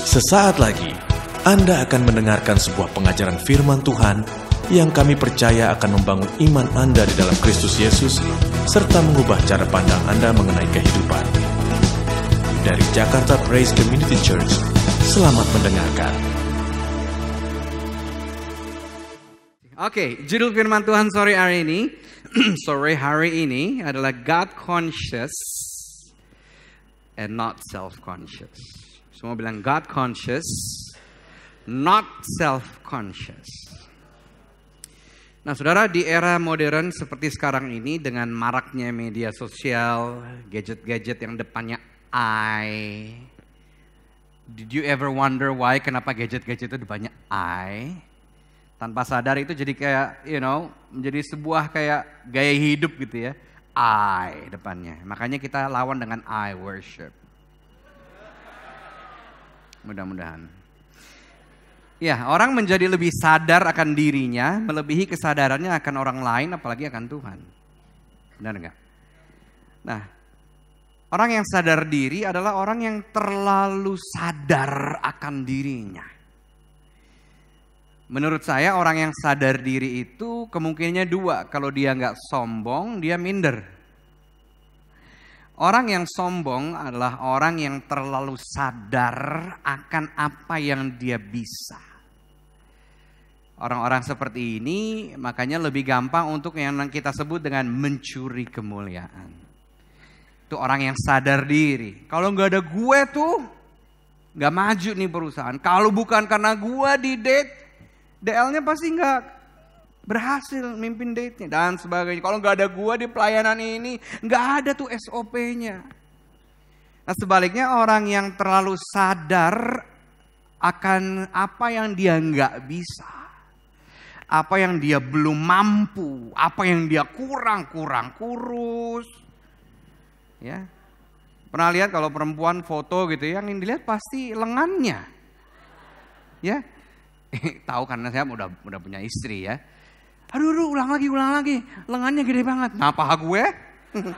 Sesaat lagi, Anda akan mendengarkan sebuah pengajaran firman Tuhan yang kami percaya akan membangun iman Anda di dalam Kristus Yesus, serta mengubah cara pandang Anda mengenai kehidupan. Dari Jakarta Praise Community Church, selamat mendengarkan. Oke, judul firman Tuhan sore hari ini, sore hari ini adalah God conscious and not self conscious. Semua bilang God conscious, not self conscious. Nah, saudara, di era modern seperti sekarang ini dengan maraknya media sosial, gadget-gadget yang depannya I. Did you ever wonder why kenapa gadget-gadget itu depannya I? tanpa sadar itu jadi kayak you know menjadi sebuah kayak gaya hidup gitu ya I depannya makanya kita lawan dengan I worship mudah-mudahan ya orang menjadi lebih sadar akan dirinya melebihi kesadarannya akan orang lain apalagi akan Tuhan benar nggak nah orang yang sadar diri adalah orang yang terlalu sadar akan dirinya Menurut saya orang yang sadar diri itu kemungkinannya dua. Kalau dia nggak sombong, dia minder. Orang yang sombong adalah orang yang terlalu sadar akan apa yang dia bisa. Orang-orang seperti ini makanya lebih gampang untuk yang kita sebut dengan mencuri kemuliaan. Itu orang yang sadar diri. Kalau nggak ada gue tuh nggak maju nih perusahaan. Kalau bukan karena gue di date, DL-nya pasti nggak berhasil mimpin date-nya dan sebagainya. Kalau nggak ada gua di pelayanan ini, nggak ada tuh SOP-nya. Nah sebaliknya orang yang terlalu sadar akan apa yang dia nggak bisa, apa yang dia belum mampu, apa yang dia kurang kurang kurus, ya. Pernah lihat kalau perempuan foto gitu ya, yang dilihat pasti lengannya, ya tahu karena saya udah udah punya istri ya. Aduh, aduh, ulang lagi, ulang lagi. Lengannya gede banget. Nah, paha gue?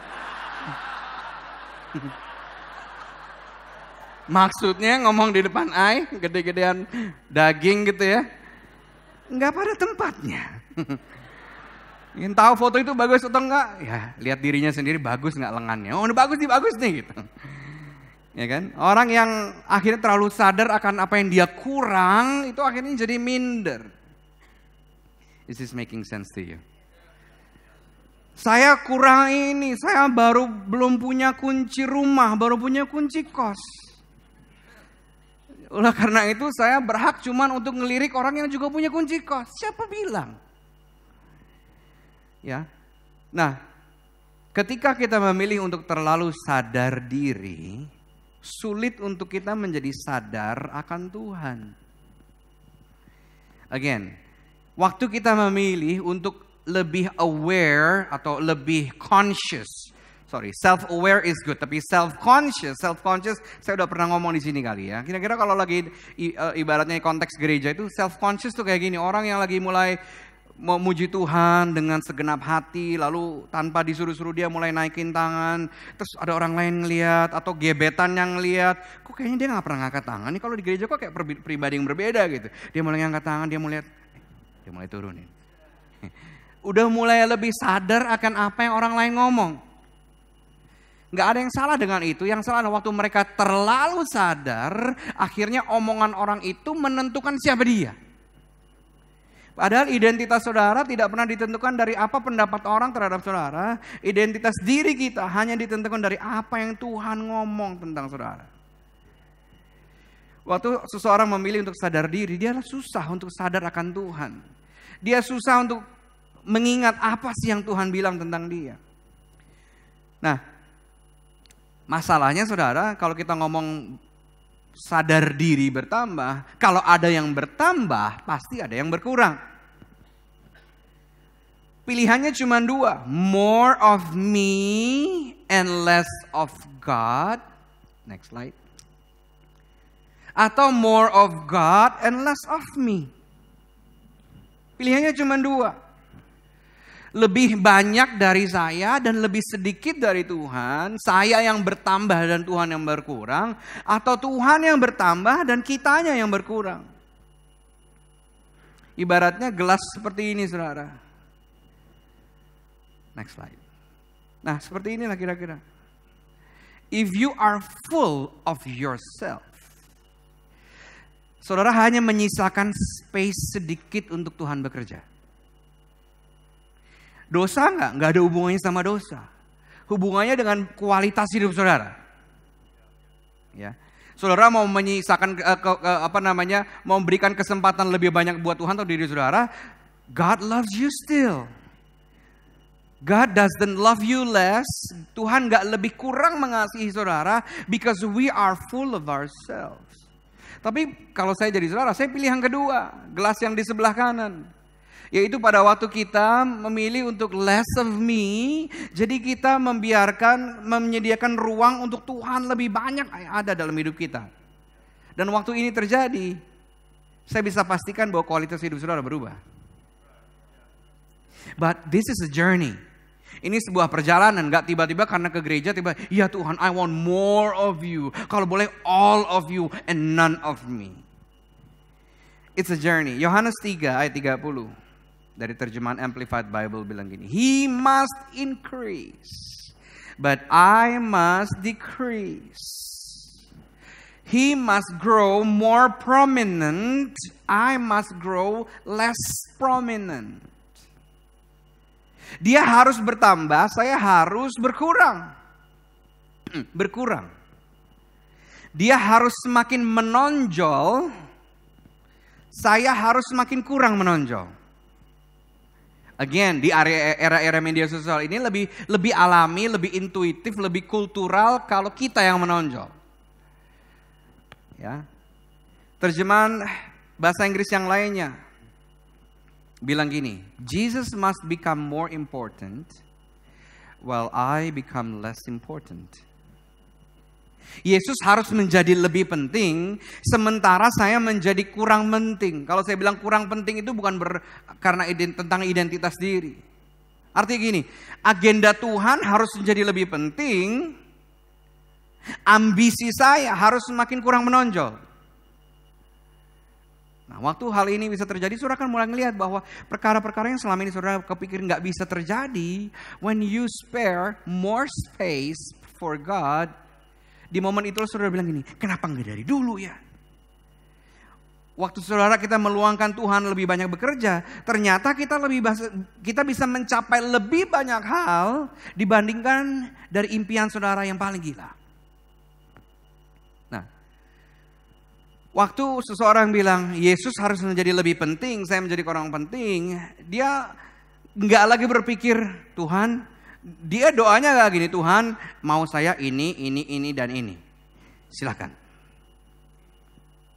Maksudnya ngomong di depan ai, gede-gedean daging gitu ya. Enggak pada tempatnya. Ingin tahu foto itu bagus atau enggak? Ya, lihat dirinya sendiri bagus enggak lengannya. Oh, ini bagus nih, bagus nih gitu. Ya kan? Orang yang akhirnya terlalu sadar akan apa yang dia kurang, itu akhirnya jadi minder. Is this making sense to you? Saya kurang ini, saya baru belum punya kunci rumah, baru punya kunci kos. Oleh karena itu saya berhak cuman untuk ngelirik orang yang juga punya kunci kos. Siapa bilang? Ya. Nah, ketika kita memilih untuk terlalu sadar diri, sulit untuk kita menjadi sadar akan Tuhan. Again, waktu kita memilih untuk lebih aware atau lebih conscious, sorry, self aware is good, tapi self conscious, self conscious, saya udah pernah ngomong di sini kali ya. Kira-kira kalau lagi ibaratnya konteks gereja itu self conscious tuh kayak gini, orang yang lagi mulai memuji Tuhan dengan segenap hati, lalu tanpa disuruh-suruh dia mulai naikin tangan, terus ada orang lain ngeliat atau gebetan yang ngeliat, kok kayaknya dia nggak pernah ngangkat tangan nih kalau di gereja kok kayak pribadi yang berbeda gitu. Dia mulai ngangkat tangan, dia mulai, dia mulai turunin. Udah mulai lebih sadar akan apa yang orang lain ngomong. Gak ada yang salah dengan itu, yang salah adalah waktu mereka terlalu sadar, akhirnya omongan orang itu menentukan siapa dia. Padahal identitas saudara tidak pernah ditentukan dari apa pendapat orang terhadap saudara. Identitas diri kita hanya ditentukan dari apa yang Tuhan ngomong tentang saudara. Waktu seseorang memilih untuk sadar diri, dia susah untuk sadar akan Tuhan. Dia susah untuk mengingat apa sih yang Tuhan bilang tentang dia. Nah, masalahnya saudara, kalau kita ngomong sadar diri bertambah, kalau ada yang bertambah, pasti ada yang berkurang. Pilihannya cuma dua, more of me and less of God. Next slide. Atau more of God and less of me. Pilihannya cuma dua. lebih banyak dari saya dan lebih sedikit dari Tuhan, saya yang bertambah dan Tuhan yang berkurang, atau Tuhan yang bertambah dan kitanya yang berkurang. Ibaratnya gelas seperti ini, saudara. Next slide. Nah, seperti inilah kira-kira. If you are full of yourself, saudara hanya menyisakan space sedikit untuk Tuhan bekerja. Dosa nggak? Nggak ada hubungannya sama dosa. Hubungannya dengan kualitas hidup saudara. Ya. Saudara mau menyisakan ke, ke, ke, apa namanya, mau memberikan kesempatan lebih banyak buat Tuhan atau diri saudara, God loves you still. God doesn't love you less. Tuhan nggak lebih kurang mengasihi saudara because we are full of ourselves. Tapi kalau saya jadi saudara, saya pilih yang kedua, gelas yang di sebelah kanan. Yaitu pada waktu kita memilih untuk less of me, jadi kita membiarkan, menyediakan ruang untuk Tuhan lebih banyak ada dalam hidup kita. Dan waktu ini terjadi, saya bisa pastikan bahwa kualitas hidup saudara berubah. But this is a journey. Ini sebuah perjalanan, gak tiba-tiba karena ke gereja tiba, ya Tuhan, I want more of you. Kalau boleh all of you and none of me. It's a journey. Yohanes 3 ayat 30. Dari terjemahan Amplified Bible bilang gini, He must increase, but I must decrease. He must grow more prominent, I must grow less prominent. Dia harus bertambah, saya harus berkurang. berkurang. Dia harus semakin menonjol, saya harus semakin kurang menonjol. Again, di area era-era media sosial ini lebih lebih alami, lebih intuitif, lebih kultural kalau kita yang menonjol. Ya. Terjemahan bahasa Inggris yang lainnya bilang gini, Jesus must become more important while I become less important. Yesus harus menjadi lebih penting, sementara saya menjadi kurang penting. Kalau saya bilang kurang penting itu bukan ber, karena ident, tentang identitas diri. Artinya gini, agenda Tuhan harus menjadi lebih penting, ambisi saya harus semakin kurang menonjol. Nah, waktu hal ini bisa terjadi, saudara akan mulai melihat bahwa perkara-perkara yang selama ini saudara kepikir nggak bisa terjadi, when you spare more space for God, di momen itu saudara bilang gini, kenapa nggak dari dulu ya? Waktu saudara kita meluangkan Tuhan lebih banyak bekerja, ternyata kita lebih kita bisa mencapai lebih banyak hal dibandingkan dari impian saudara yang paling gila. Waktu seseorang bilang Yesus harus menjadi lebih penting, saya menjadi orang penting, dia nggak lagi berpikir Tuhan dia doanya gak gini, Tuhan mau saya ini, ini, ini, dan ini. Silahkan.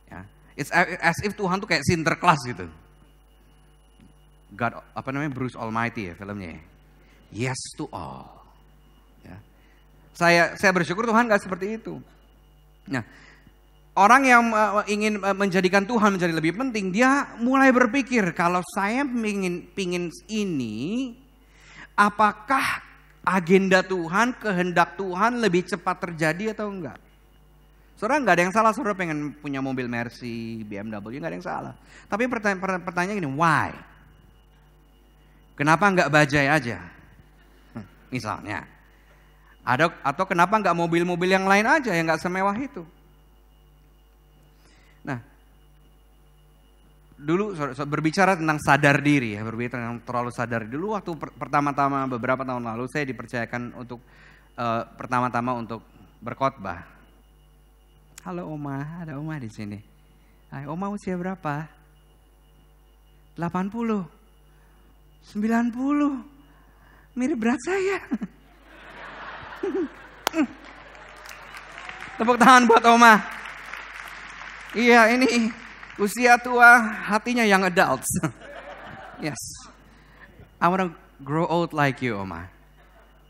Ya. It's as if Tuhan tuh kayak Sinterklas gitu. God, apa namanya, Bruce Almighty ya filmnya. Ya. Yes to all. Ya. Saya saya bersyukur Tuhan gak seperti itu. Nah, orang yang uh, ingin uh, menjadikan Tuhan menjadi lebih penting, dia mulai berpikir kalau saya ingin pingin ini, apakah agenda Tuhan, kehendak Tuhan lebih cepat terjadi atau enggak? Saudara nggak ada yang salah, saudara pengen punya mobil Mercy, BMW, nggak ada yang salah. Tapi pertanyaan, pertanyaan gini, why? Kenapa nggak bajai aja? Misalnya. Ada, atau kenapa nggak mobil-mobil yang lain aja yang nggak semewah itu? Dulu berbicara tentang sadar diri ya, berbicara tentang terlalu sadar dulu waktu pertama-tama beberapa tahun lalu saya dipercayakan untuk uh, pertama-tama untuk berkhotbah. Halo Oma, ada Oma di sini. Hai, Oma usia berapa? 80. 90. Mirip berat saya. Tepuk tangan buat Oma. Iya, ini Usia tua, hatinya yang adults. yes. I want to grow old like you, Oma.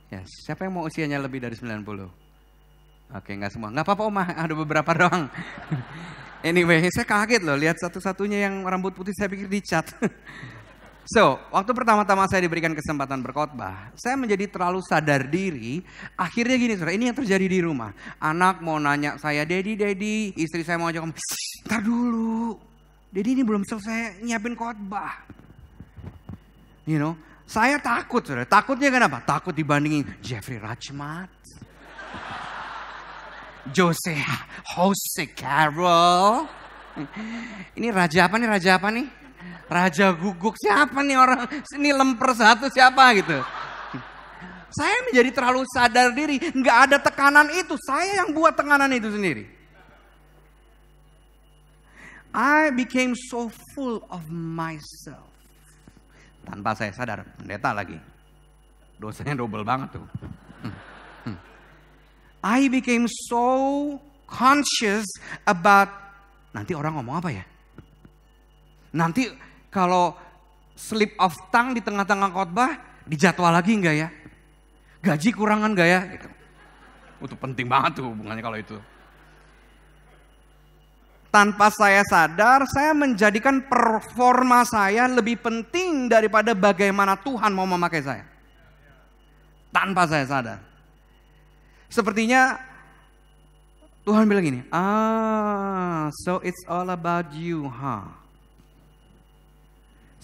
Yes. Siapa yang mau usianya lebih dari 90? Oke, okay, nggak semua. Nggak apa-apa, Oma. Ada beberapa doang. anyway, saya kaget loh lihat satu-satunya yang rambut putih saya pikir dicat. So, waktu pertama-tama saya diberikan kesempatan berkhotbah, saya menjadi terlalu sadar diri. Akhirnya gini, saudara, ini yang terjadi di rumah. Anak mau nanya saya, Dedi, Dedi, istri saya mau ajak ntar dulu. Dedi ini belum selesai nyiapin khotbah. You know, saya takut, saudara. Takutnya kenapa? Takut dibandingin Jeffrey Rachmat. Jose Jose Carroll. Ini raja apa nih? Raja apa nih? Raja guguk siapa nih orang? Ini lemper satu siapa gitu. Saya menjadi terlalu sadar diri, nggak ada tekanan itu. Saya yang buat tekanan itu sendiri. I became so full of myself. Tanpa saya sadar, pendeta lagi. Dosanya double banget tuh. I became so conscious about nanti orang ngomong apa ya? Nanti kalau slip of tongue di tengah-tengah khotbah dijadwal lagi enggak ya? Gaji kurangan enggak ya? Gitu. Itu penting banget tuh hubungannya kalau itu. Tanpa saya sadar, saya menjadikan performa saya lebih penting daripada bagaimana Tuhan mau memakai saya. Tanpa saya sadar. Sepertinya Tuhan bilang gini, ah, so it's all about you, huh?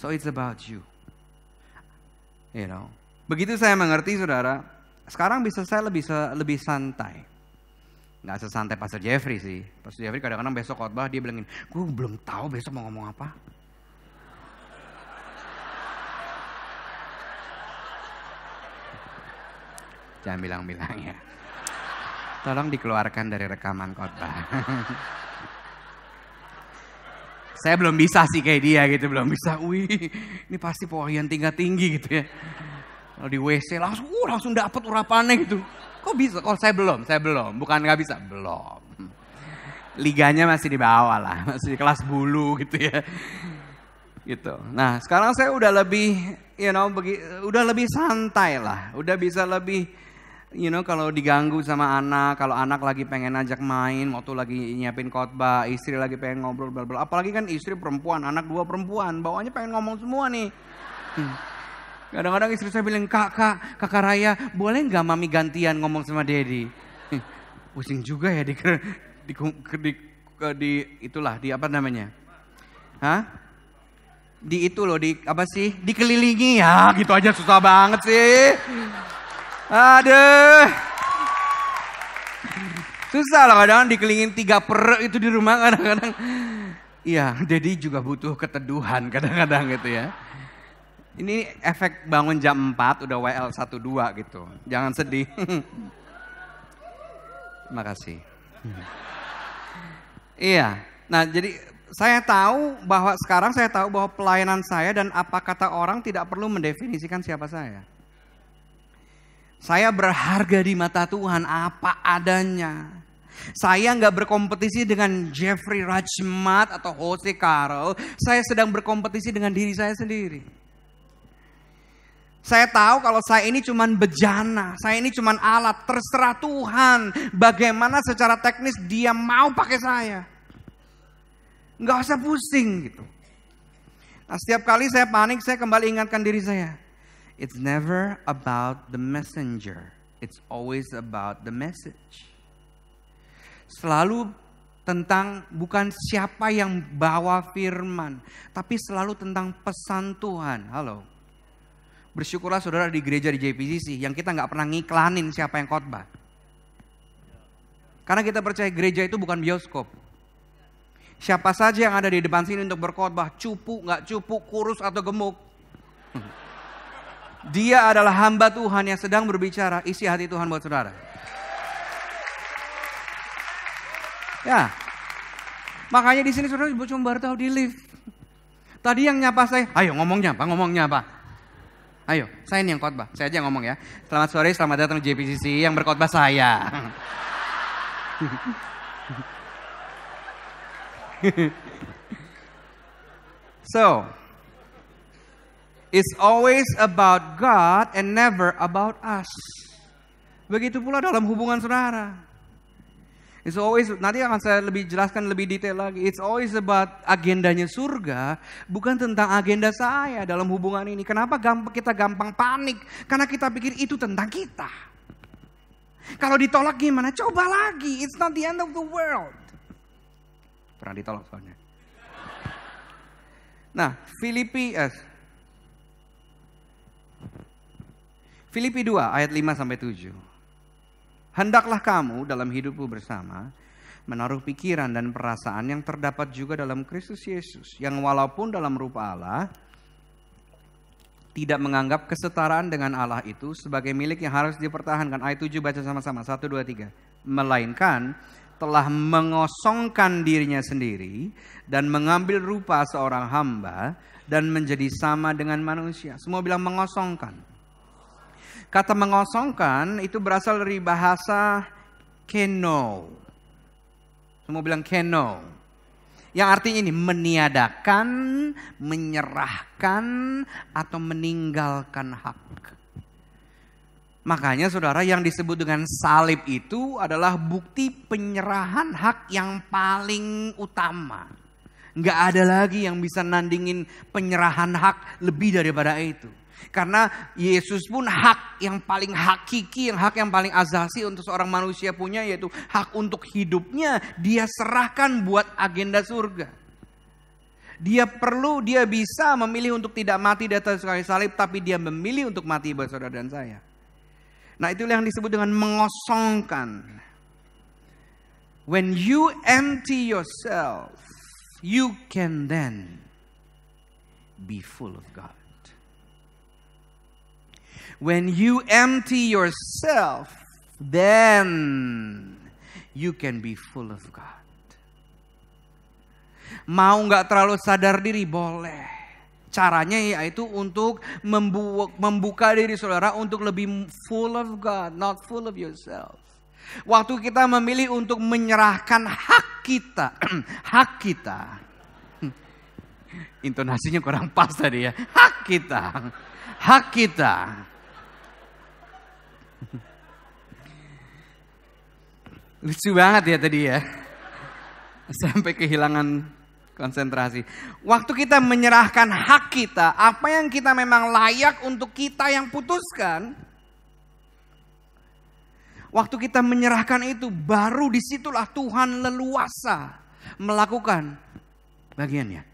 So it's about you. You know. Begitu saya mengerti saudara, sekarang bisa saya lebih lebih santai. Nggak sesantai Pastor Jeffrey sih. Pastor Jeffrey kadang-kadang besok khotbah dia bilangin, gue belum tahu besok mau ngomong apa. Jangan bilang-bilang ya. Tolong dikeluarkan dari rekaman khotbah. Saya belum bisa sih kayak dia gitu, belum bisa. Wih, ini pasti pewahyuan tingkat tinggi gitu ya. Kalau di WC langsung, uh, langsung dapat urapannya gitu. Kok bisa? Kok saya belum, saya belum. Bukan nggak bisa, belum. Liganya masih di bawah lah, masih di kelas bulu gitu ya. Gitu. Nah sekarang saya udah lebih, you know, begi, udah lebih santai lah. Udah bisa lebih, you know, kalau diganggu sama anak, kalau anak lagi pengen ajak main, waktu lagi nyiapin khotbah, istri lagi pengen ngobrol, bla bla. Apalagi kan istri perempuan, anak dua perempuan, bawahnya pengen ngomong semua nih. Hmm. Kadang-kadang istri saya bilang, kak, kak, kakak Raya, boleh nggak mami gantian ngomong sama Dedi? Pusing juga ya di, di, di, di, itulah, di apa namanya? Hah? Di itu loh, di apa sih? Dikelilingi ya, gitu aja susah banget sih. Aduh. Susah lah kadang-kadang dikelilingin tiga per itu di rumah kadang-kadang. Iya, Dedi juga butuh keteduhan kadang-kadang gitu ya. Ini efek bangun jam 4 udah WL 12 gitu. Jangan sedih. Terima kasih. iya. Nah, jadi saya tahu bahwa sekarang saya tahu bahwa pelayanan saya dan apa kata orang tidak perlu mendefinisikan siapa saya. Saya berharga di mata Tuhan apa adanya. Saya nggak berkompetisi dengan Jeffrey Rajmat atau Jose Carol. Saya sedang berkompetisi dengan diri saya sendiri. Saya tahu kalau saya ini cuman bejana, saya ini cuman alat, terserah Tuhan bagaimana secara teknis dia mau pakai saya. Nggak usah pusing gitu. Nah, setiap kali saya panik, saya kembali ingatkan diri saya. It's never about the messenger. It's always about the message. Selalu tentang bukan siapa yang bawa firman, tapi selalu tentang pesan Tuhan. Halo. Bersyukurlah saudara di gereja di JPCC yang kita nggak pernah ngiklanin siapa yang khotbah. Karena kita percaya gereja itu bukan bioskop. Siapa saja yang ada di depan sini untuk berkhotbah, cupu, nggak cupu, kurus atau gemuk. Dia adalah hamba Tuhan yang sedang berbicara isi hati Tuhan buat saudara. Ya, makanya di sini saudara cuma baru tahu di lift. Tadi yang nyapa saya, ayo ngomongnya apa, ngomongnya apa. Ayo, saya ini yang khotbah. Saya aja yang ngomong ya. Selamat sore, selamat datang di JPCC yang berkhotbah saya. so, it's always about God and never about us. Begitu pula dalam hubungan saudara. It's always nanti akan saya lebih jelaskan lebih detail lagi. It's always about agendanya surga, bukan tentang agenda saya dalam hubungan ini. Kenapa gampang kita gampang panik? Karena kita pikir itu tentang kita. Kalau ditolak gimana? Coba lagi. It's not the end of the world. Pernah ditolak soalnya. Nah, Filipi eh, Filipi 2 ayat 5 sampai 7. Hendaklah kamu dalam hidupmu bersama menaruh pikiran dan perasaan yang terdapat juga dalam Kristus Yesus yang walaupun dalam rupa Allah tidak menganggap kesetaraan dengan Allah itu sebagai milik yang harus dipertahankan. Ayat 7 baca sama-sama. 1 2 3. Melainkan telah mengosongkan dirinya sendiri dan mengambil rupa seorang hamba dan menjadi sama dengan manusia. Semua bilang mengosongkan. Kata mengosongkan itu berasal dari bahasa keno. Semua bilang keno. Yang artinya ini meniadakan, menyerahkan, atau meninggalkan hak. Makanya saudara yang disebut dengan salib itu adalah bukti penyerahan hak yang paling utama. Nggak ada lagi yang bisa nandingin penyerahan hak lebih daripada itu. Karena Yesus pun hak yang paling hakiki, yang hak yang paling azasi untuk seorang manusia punya yaitu hak untuk hidupnya dia serahkan buat agenda surga. Dia perlu, dia bisa memilih untuk tidak mati di atas kayu salib, tapi dia memilih untuk mati buat saudara dan saya. Nah itulah yang disebut dengan mengosongkan. When you empty yourself, you can then be full of God. When you empty yourself, then you can be full of God. Mau nggak terlalu sadar diri boleh. Caranya yaitu untuk membuka diri saudara untuk lebih full of God, not full of yourself. Waktu kita memilih untuk menyerahkan hak kita, hak kita. Intonasinya kurang pas tadi ya. Hak kita. Hak kita Lucu banget ya tadi ya. Sampai kehilangan konsentrasi. Waktu kita menyerahkan hak kita, apa yang kita memang layak untuk kita yang putuskan. Waktu kita menyerahkan itu, baru di situlah Tuhan leluasa melakukan bagiannya.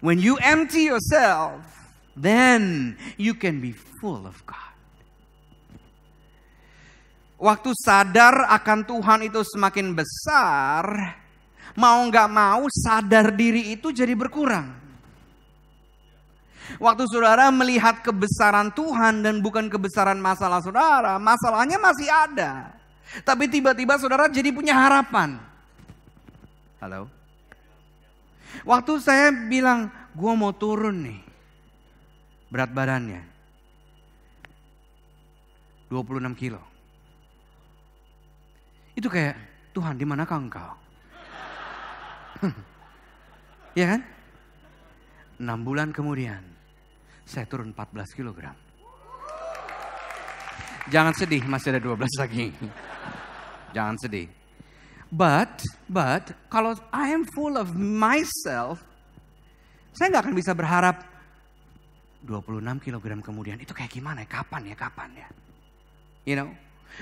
When you empty yourself, then you can be full of God. Waktu sadar akan Tuhan itu semakin besar, mau nggak mau sadar diri itu jadi berkurang. Waktu saudara melihat kebesaran Tuhan dan bukan kebesaran masalah saudara, masalahnya masih ada. Tapi tiba-tiba saudara jadi punya harapan. Halo? Waktu saya bilang, gue mau turun nih. Berat badannya. 26 kilo. Itu kayak, Tuhan di manakah engkau? ya kan? 6 bulan kemudian, saya turun 14 kilogram. Jangan sedih, masih ada 12 lagi. Jangan sedih. But, but, kalau I am full of myself, saya nggak akan bisa berharap 26 kilogram kemudian itu kayak gimana ya? Kapan ya? Kapan ya? You know?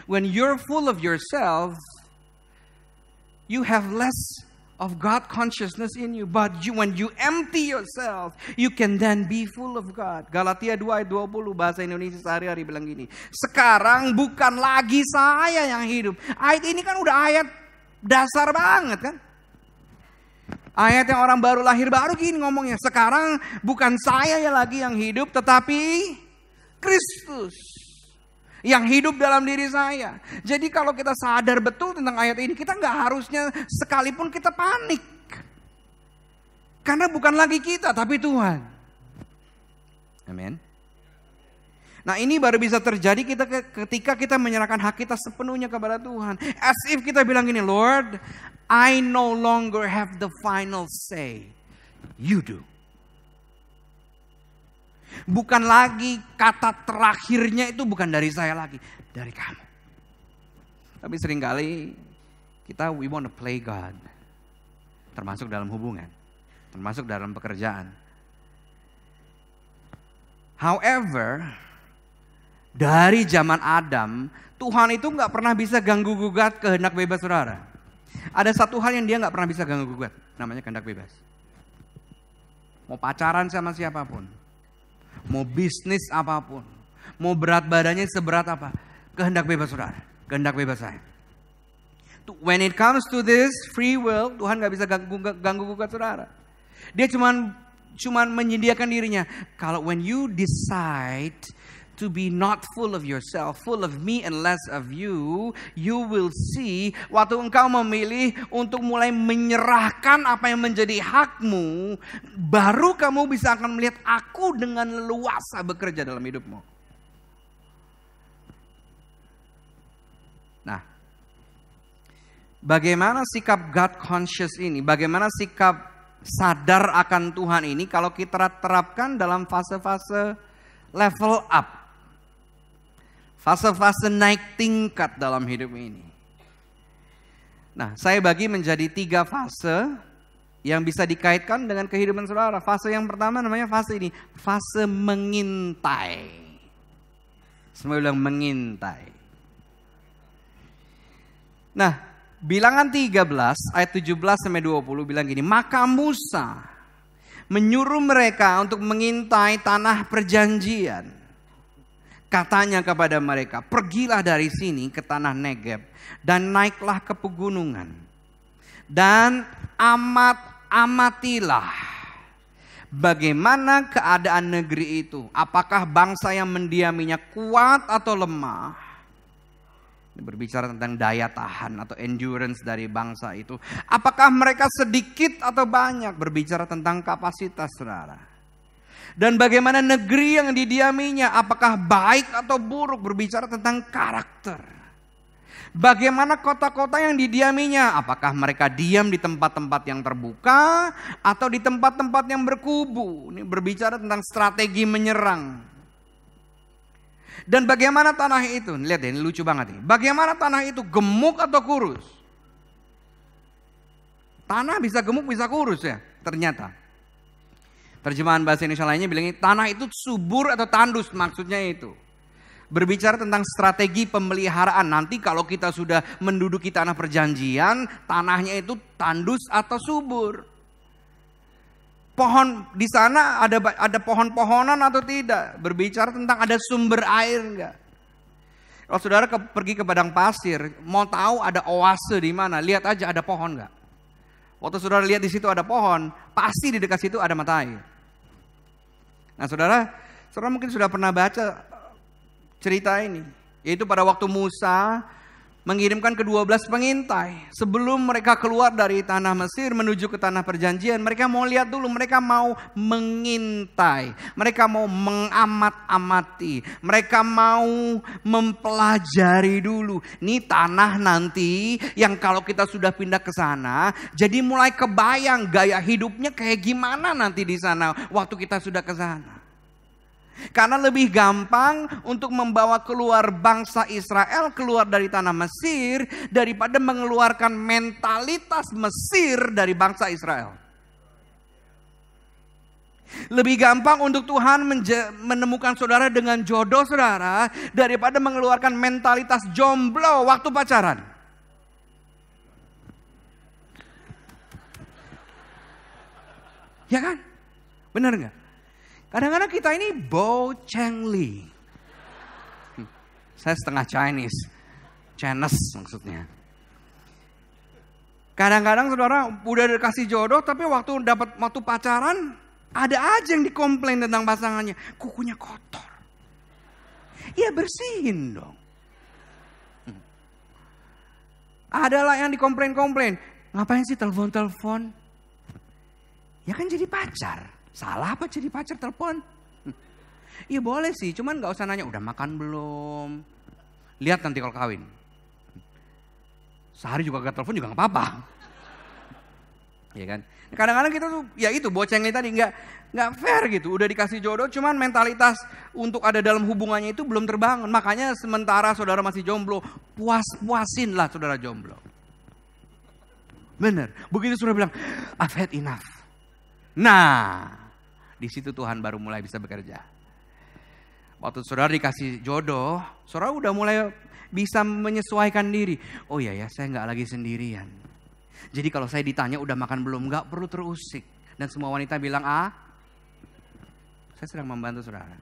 When you're full of yourself, you have less of God consciousness in you. But you, when you empty yourself, you can then be full of God. Galatia 2 ayat 20 bahasa Indonesia sehari-hari bilang gini. Sekarang bukan lagi saya yang hidup. Ayat ini kan udah ayat dasar banget kan. Ayat yang orang baru lahir baru gini ngomongnya. Sekarang bukan saya yang lagi yang hidup tetapi Kristus yang hidup dalam diri saya. Jadi kalau kita sadar betul tentang ayat ini, kita nggak harusnya sekalipun kita panik. Karena bukan lagi kita, tapi Tuhan. Amin. Nah ini baru bisa terjadi kita ketika kita menyerahkan hak kita sepenuhnya kepada Tuhan. As if kita bilang gini, Lord, I no longer have the final say. You do. Bukan lagi kata terakhirnya itu bukan dari saya lagi, dari kamu. Tapi sering kali kita we want to play God. Termasuk dalam hubungan. Termasuk dalam pekerjaan. However, dari zaman Adam, Tuhan itu nggak pernah bisa ganggu gugat kehendak bebas saudara. Ada satu hal yang dia nggak pernah bisa ganggu gugat, namanya kehendak bebas. Mau pacaran sama siapa pun, mau bisnis apa pun, mau berat badannya seberat apa, kehendak bebas saudara, kehendak bebas saya. When it comes to this free will, Tuhan nggak bisa ganggu, ganggu gugat saudara. Dia cuman cuman menyediakan dirinya. Kalau when you decide to be not full of yourself, full of me and less of you, you will see waktu engkau memilih untuk mulai menyerahkan apa yang menjadi hakmu, baru kamu bisa akan melihat aku dengan leluasa bekerja dalam hidupmu. Nah, bagaimana sikap God conscious ini? Bagaimana sikap sadar akan Tuhan ini kalau kita terapkan dalam fase-fase level up. Fase-fase naik tingkat dalam hidup ini. Nah, saya bagi menjadi tiga fase yang bisa dikaitkan dengan kehidupan saudara. Fase yang pertama namanya fase ini, fase mengintai. Semua bilang mengintai. Nah, Bilangan 13 ayat 17 sampai 20 bilang gini, maka Musa menyuruh mereka untuk mengintai tanah perjanjian. Katanya kepada mereka, pergilah dari sini ke tanah Negeb dan naiklah ke pegunungan. Dan amat-amatilah bagaimana keadaan negeri itu. Apakah bangsa yang mendiaminya kuat atau lemah? berbicara tentang daya tahan atau endurance dari bangsa itu. Apakah mereka sedikit atau banyak berbicara tentang kapasitas saudara. Dan bagaimana negeri yang didiaminya, apakah baik atau buruk berbicara tentang karakter. Bagaimana kota-kota yang didiaminya, apakah mereka diam di tempat-tempat yang terbuka atau di tempat-tempat yang berkubu. Ini berbicara tentang strategi menyerang. Dan bagaimana tanah itu? Lihat ini lucu banget nih. Bagaimana tanah itu gemuk atau kurus? Tanah bisa gemuk, bisa kurus ya, ternyata. Terjemahan bahasa Indonesia lainnya bilang tanah itu subur atau tandus maksudnya itu. Berbicara tentang strategi pemeliharaan. Nanti kalau kita sudah menduduki tanah perjanjian, tanahnya itu tandus atau subur pohon di sana ada ada pohon-pohonan atau tidak? Berbicara tentang ada sumber air enggak? Kalau saudara ke, pergi ke padang pasir, mau tahu ada oase di mana, lihat aja ada pohon enggak? Waktu saudara lihat di situ ada pohon, pasti di dekat situ ada mata air. Nah saudara, saudara mungkin sudah pernah baca cerita ini. Yaitu pada waktu Musa mengirimkan kedua belas pengintai. Sebelum mereka keluar dari tanah Mesir menuju ke tanah perjanjian, mereka mau lihat dulu, mereka mau mengintai, mereka mau mengamat-amati, mereka mau mempelajari dulu. Ini tanah nanti yang kalau kita sudah pindah ke sana, jadi mulai kebayang gaya hidupnya kayak gimana nanti di sana waktu kita sudah ke sana. Karena lebih gampang untuk membawa keluar bangsa Israel keluar dari tanah Mesir daripada mengeluarkan mentalitas Mesir dari bangsa Israel. Lebih gampang untuk Tuhan menemukan saudara dengan jodoh saudara daripada mengeluarkan mentalitas jomblo waktu pacaran. Ya kan? Benar nggak? Kadang-kadang kita ini Bo Cheng Li. Saya setengah Chinese. Chinese maksudnya. Kadang-kadang saudara udah dikasih jodoh tapi waktu dapat waktu pacaran ada aja yang dikomplain tentang pasangannya. Kukunya kotor. Ya bersihin dong. Adalah yang dikomplain-komplain. Ngapain sih telepon-telepon? Ya kan jadi pacar. Salah apa jadi pacar telepon? Iya boleh sih, cuman gak usah nanya udah makan belum. Lihat nanti kalau kawin. Sehari juga gak telepon juga gak apa-apa. Ya kan? Kadang-kadang kita tuh ya itu bocengnya tadi nggak nggak fair gitu. Udah dikasih jodoh, cuman mentalitas untuk ada dalam hubungannya itu belum terbangun. Makanya sementara saudara masih jomblo, puas-puasin lah saudara jomblo. Bener. Begitu saudara bilang, I've had enough. Nah, di situ Tuhan baru mulai bisa bekerja. Waktu saudara dikasih jodoh, saudara udah mulai bisa menyesuaikan diri. Oh iya ya, saya nggak lagi sendirian. Jadi kalau saya ditanya udah makan belum, nggak perlu terusik. Dan semua wanita bilang, ah, saya sedang membantu saudara.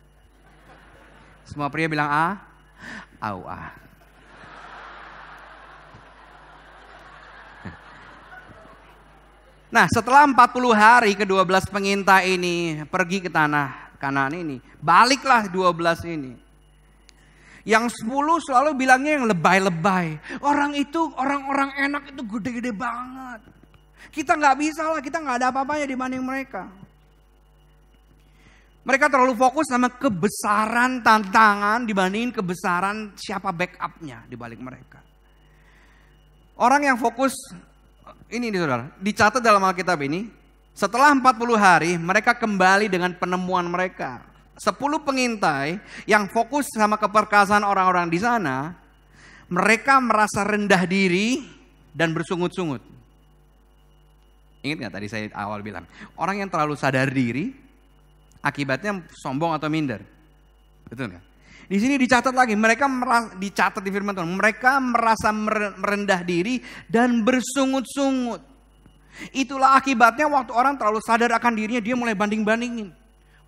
Semua pria bilang, ah, au ah. Nah setelah 40 hari ke-12 pengintai ini pergi ke tanah kanan ini. Baliklah 12 ini. Yang 10 selalu bilangnya yang lebay-lebay. Orang itu, orang-orang enak itu gede-gede banget. Kita nggak bisa lah, kita nggak ada apa-apanya dibanding mereka. Mereka terlalu fokus sama kebesaran tantangan dibandingin kebesaran siapa backupnya di balik mereka. Orang yang fokus ini nih saudara, dicatat dalam Alkitab ini, setelah 40 hari mereka kembali dengan penemuan mereka. 10 pengintai yang fokus sama keperkasaan orang-orang di sana, mereka merasa rendah diri dan bersungut-sungut. Ingat nggak tadi saya awal bilang, orang yang terlalu sadar diri, akibatnya sombong atau minder. Betul nggak? Di sini dicatat lagi, mereka merasa, dicatat di firman Tuhan, mereka merasa merendah diri dan bersungut-sungut. Itulah akibatnya waktu orang terlalu sadar akan dirinya, dia mulai banding-bandingin.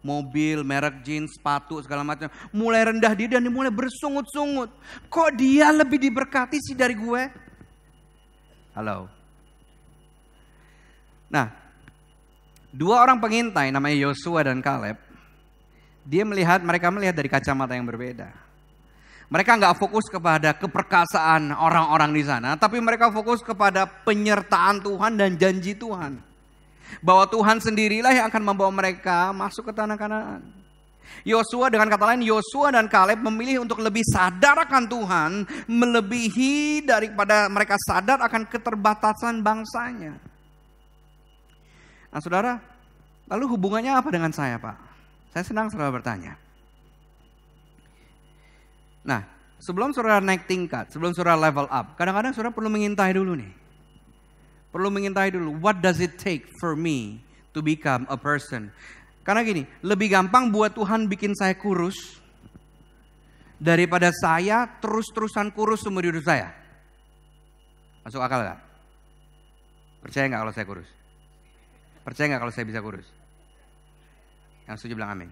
Mobil, merek jeans, sepatu, segala macam. Mulai rendah diri dan dia mulai bersungut-sungut. Kok dia lebih diberkati sih dari gue? Halo. Nah, dua orang pengintai namanya Yosua dan Kaleb dia melihat, mereka melihat dari kacamata yang berbeda. Mereka nggak fokus kepada keperkasaan orang-orang di sana, tapi mereka fokus kepada penyertaan Tuhan dan janji Tuhan. Bahwa Tuhan sendirilah yang akan membawa mereka masuk ke tanah Kanaan. Yosua dengan kata lain Yosua dan Kaleb memilih untuk lebih sadar akan Tuhan melebihi daripada mereka sadar akan keterbatasan bangsanya. Nah, Saudara, lalu hubungannya apa dengan saya, Pak? Saya senang saudara bertanya. Nah, sebelum saudara naik tingkat, sebelum saudara level up, kadang-kadang saudara perlu mengintai dulu nih. Perlu mengintai dulu, what does it take for me to become a person? Karena gini, lebih gampang buat Tuhan bikin saya kurus daripada saya terus-terusan kurus seumur hidup saya. Masuk akal gak? Percaya nggak kalau saya kurus? Percaya nggak kalau saya bisa kurus? Yang setuju bilang amin.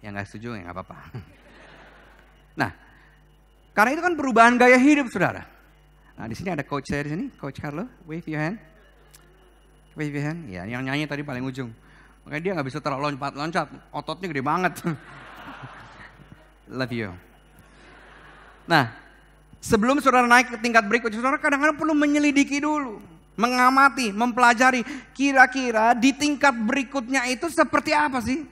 Yang nggak setuju ya nggak apa-apa. Nah, karena itu kan perubahan gaya hidup, saudara. Nah, di sini ada coach saya di sini, coach Carlo. Wave your hand. Wave your hand. Ya, yang nyanyi tadi paling ujung. Makanya dia nggak bisa terlalu loncat-loncat, ototnya gede banget. Love you. Nah, sebelum saudara naik ke tingkat berikutnya, saudara kadang-kadang perlu menyelidiki dulu mengamati, mempelajari kira-kira di tingkat berikutnya itu seperti apa sih?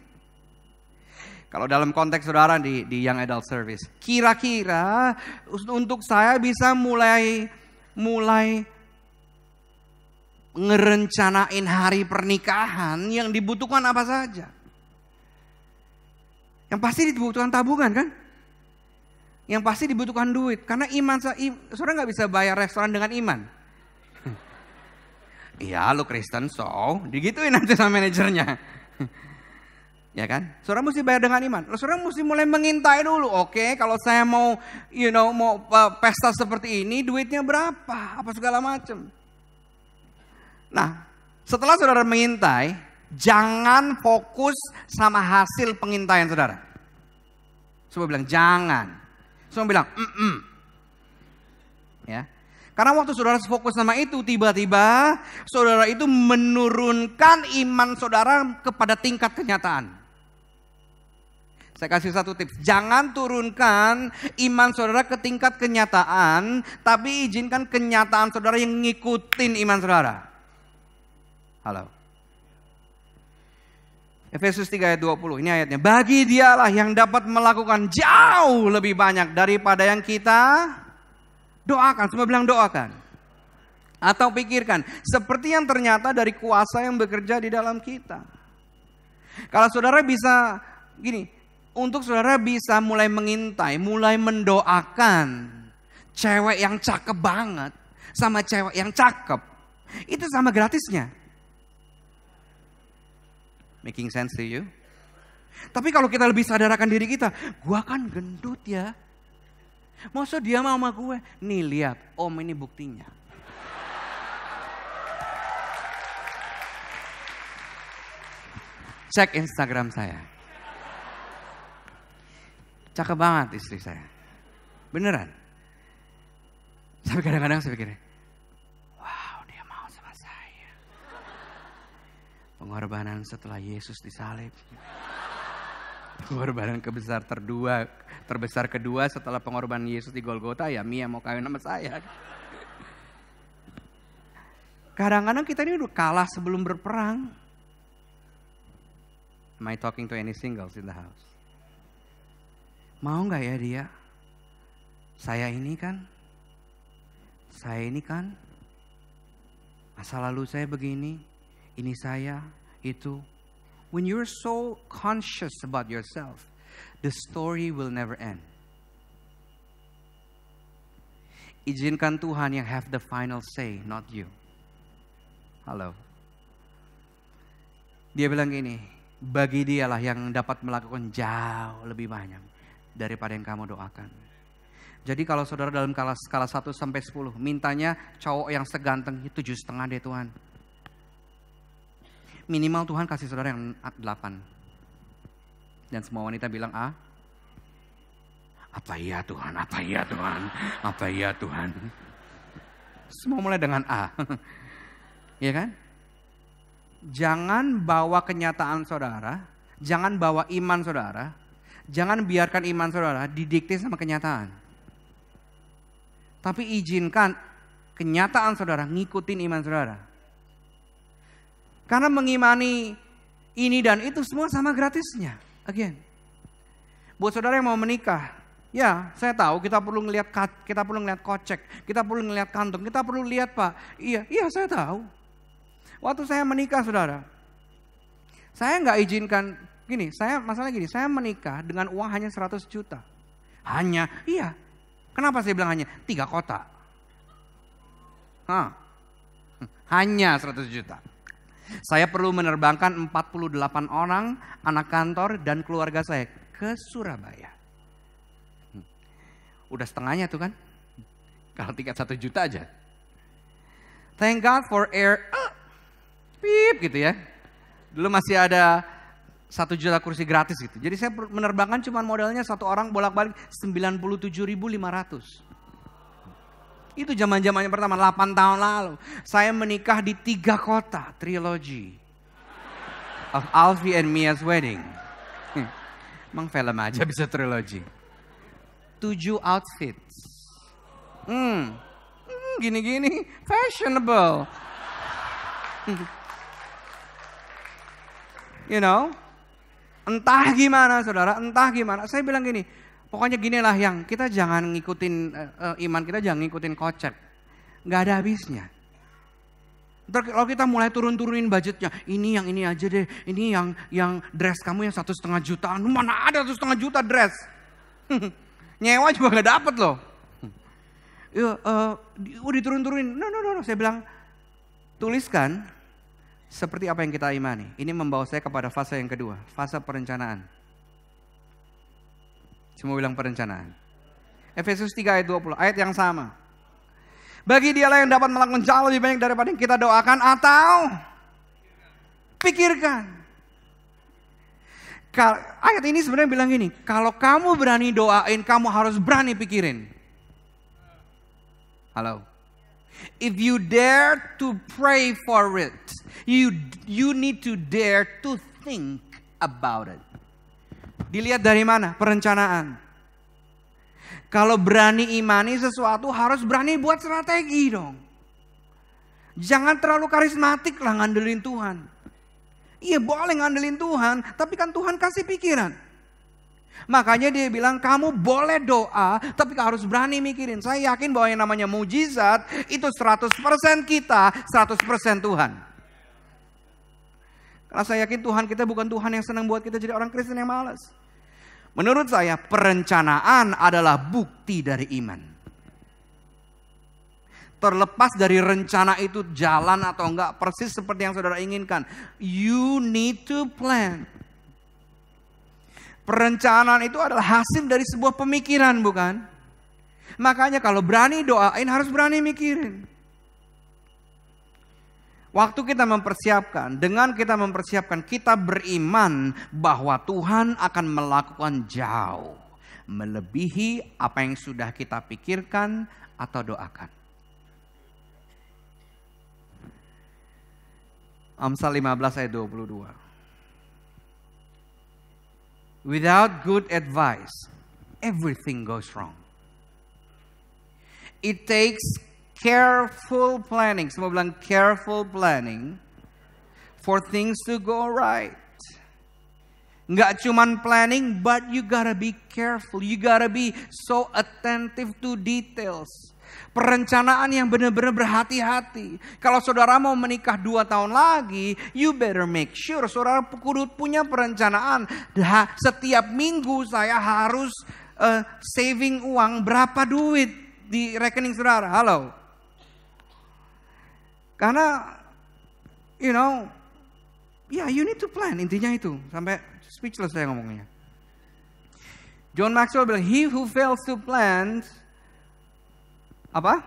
Kalau dalam konteks saudara di, di Young Adult Service, kira-kira untuk saya bisa mulai mulai ngerencanain hari pernikahan yang dibutuhkan apa saja. Yang pasti dibutuhkan tabungan kan? Yang pasti dibutuhkan duit. Karena iman, saudara nggak bisa bayar restoran dengan iman. Iya lu Kristen so, digituin nanti sama manajernya. ya kan? Saudara mesti bayar dengan iman. Saudara mesti mulai mengintai dulu. Oke, kalau saya mau you know mau uh, pesta seperti ini duitnya berapa? Apa segala macam. Nah, setelah saudara mengintai, jangan fokus sama hasil pengintaian saudara. Semua bilang jangan. Semua bilang, mm -mm. ya. Karena waktu saudara fokus sama itu, tiba-tiba saudara itu menurunkan iman saudara kepada tingkat kenyataan. Saya kasih satu tips, jangan turunkan iman saudara ke tingkat kenyataan, tapi izinkan kenyataan saudara yang ngikutin iman saudara. Halo. Efesus 3 ayat 20, ini ayatnya. Bagi dialah yang dapat melakukan jauh lebih banyak daripada yang kita Doakan, semua bilang doakan. Atau pikirkan, seperti yang ternyata dari kuasa yang bekerja di dalam kita. Kalau saudara bisa, gini, untuk saudara bisa mulai mengintai, mulai mendoakan cewek yang cakep banget sama cewek yang cakep, itu sama gratisnya. Making sense to you? Tapi kalau kita lebih sadarkan diri kita, gua kan gendut ya. Masa dia mau sama gue? Nih lihat, om ini buktinya. Cek Instagram saya. Cakep banget istri saya. Beneran. Tapi kadang-kadang saya pikir, wow dia mau sama saya. Pengorbanan setelah Yesus disalib. Pengorbanan kebesar terdua, terbesar kedua setelah pengorbanan Yesus di Golgota ya Mia mau kawin sama saya. Kadang-kadang kita ini udah kalah sebelum berperang. Am I talking to any singles in the house? Mau nggak ya dia? Saya ini kan, saya ini kan, masa lalu saya begini, ini saya, itu. When you're so conscious about yourself, the story will never end. Izinkan Tuhan yang have the final say, not you. Halo. Dia bilang gini, bagi dialah yang dapat melakukan jauh lebih banyak daripada yang kamu doakan. Jadi kalau saudara dalam skala, skala 1 sampai 10, mintanya cowok yang seganteng itu tujuh setengah deh Tuhan. Minimal Tuhan kasih saudara yang 8. Dan semua wanita bilang A. Apa iya Tuhan, apa iya Tuhan, apa iya Tuhan. Semua mulai dengan A. Iya kan? Jangan bawa kenyataan saudara, jangan bawa iman saudara, jangan biarkan iman saudara didikte sama kenyataan. Tapi izinkan kenyataan saudara ngikutin iman saudara. Karena mengimani ini dan itu semua sama gratisnya. Again. Buat saudara yang mau menikah, ya saya tahu kita perlu ngelihat kita perlu ngelihat kocek, kita perlu ngelihat kantong, kita perlu lihat pak. Iya, iya saya tahu. Waktu saya menikah saudara, saya nggak izinkan, gini, saya masalah gini, saya menikah dengan uang hanya 100 juta. Hanya, iya. Kenapa saya bilang hanya? Tiga kota. Hah. Hanya 100 juta. Saya perlu menerbangkan 48 orang anak kantor dan keluarga saya ke Surabaya. Udah setengahnya tuh kan. Kalau tiket satu juta aja. Thank God for air. Uh, pip gitu ya. Dulu masih ada satu juta kursi gratis gitu. Jadi saya menerbangkan cuma modalnya satu orang bolak-balik 97.500. Itu zaman zamannya pertama 8 tahun lalu. Saya menikah di tiga kota, trilogy of Alfie and Mia's wedding. Hmm. Emang film aja bisa trilogy. Tujuh outfits. Hmm, hmm gini-gini, fashionable. You know? Entah gimana saudara, entah gimana. Saya bilang gini, pokoknya gini lah yang kita jangan ngikutin uh, iman kita jangan ngikutin kocek. Nggak ada habisnya. Ntar kalau kita mulai turun-turunin budgetnya, ini yang ini aja deh, ini yang yang dress kamu yang satu setengah jutaan, mana ada satu setengah juta dress? Nyewa juga nggak dapet loh. Ya, uh, udah diturun-turunin, no, no, no, no, saya bilang tuliskan seperti apa yang kita imani. Ini membawa saya kepada fase yang kedua, fase perencanaan. Semua bilang perencanaan. Efesus 3 ayat 20, ayat yang sama. Bagi dialah yang dapat melakukan jauh lebih banyak daripada yang kita doakan atau pikirkan. Ayat ini sebenarnya bilang gini, kalau kamu berani doain, kamu harus berani pikirin. Halo. If you dare to pray for it, you you need to dare to think about it. Dilihat dari mana? Perencanaan. Kalau berani imani sesuatu harus berani buat strategi dong. Jangan terlalu karismatik lah ngandelin Tuhan. Iya boleh ngandelin Tuhan, tapi kan Tuhan kasih pikiran. Makanya dia bilang kamu boleh doa tapi harus berani mikirin. Saya yakin bahwa yang namanya mujizat itu 100% kita, 100% Tuhan. Karena saya yakin Tuhan kita bukan Tuhan yang senang buat kita jadi orang Kristen yang malas. Menurut saya perencanaan adalah bukti dari iman. Terlepas dari rencana itu jalan atau enggak persis seperti yang saudara inginkan. You need to plan. Perencanaan itu adalah hasil dari sebuah pemikiran bukan? Makanya kalau berani doain harus berani mikirin. Waktu kita mempersiapkan, dengan kita mempersiapkan, kita beriman bahwa Tuhan akan melakukan jauh. Melebihi apa yang sudah kita pikirkan atau doakan. Amsal 15 ayat 22. Without good advice, everything goes wrong. It takes careful planning. Semua bilang careful planning for things to go right. Nggak cuman planning, but you gotta be careful. You gotta be so attentive to details. Perencanaan yang benar-benar berhati-hati. Kalau saudara mau menikah dua tahun lagi, you better make sure saudara kudu punya perencanaan. Setiap minggu saya harus uh, saving uang berapa duit di rekening saudara. Halo. Karena, you know, ya yeah, you need to plan. Intinya itu. Sampai speechless saya ngomongnya. John Maxwell bilang, he who fails to plan apa?